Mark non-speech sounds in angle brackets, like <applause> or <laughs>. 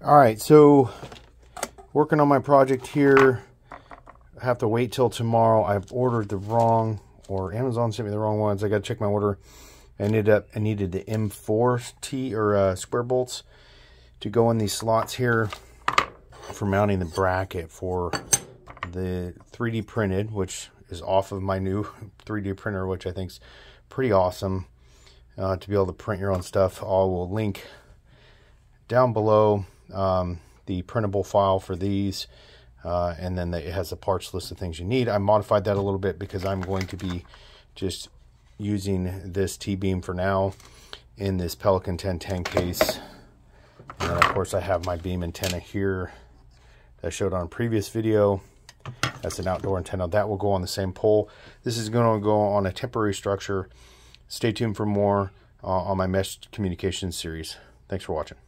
All right, so working on my project here. I have to wait till tomorrow. I've ordered the wrong, or Amazon sent me the wrong ones. I got to check my order. I ended up, I needed the M4 T or uh, square bolts to go in these slots here for mounting the bracket for the 3D printed, which is off of my new <laughs> 3D printer, which I think is pretty awesome uh, to be able to print your own stuff. I will link down below um, the printable file for these. Uh, and then the, it has the parts list of things you need. I modified that a little bit because I'm going to be just using this T-beam for now in this Pelican 1010 case. And of course I have my beam antenna here that I showed on a previous video. That's an outdoor antenna. That will go on the same pole. This is going to go on a temporary structure. Stay tuned for more uh, on my mesh communications series. Thanks for watching.